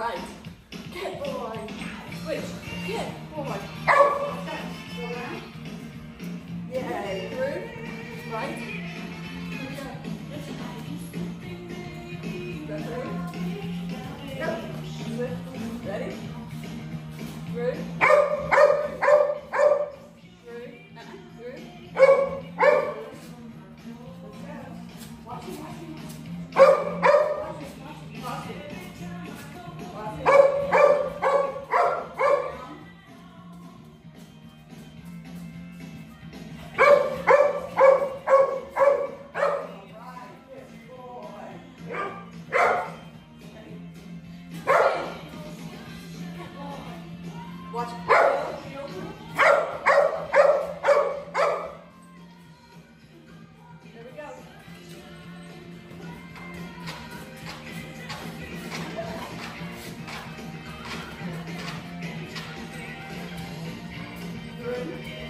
right, get forward, switch, get forward. Watch. There we go.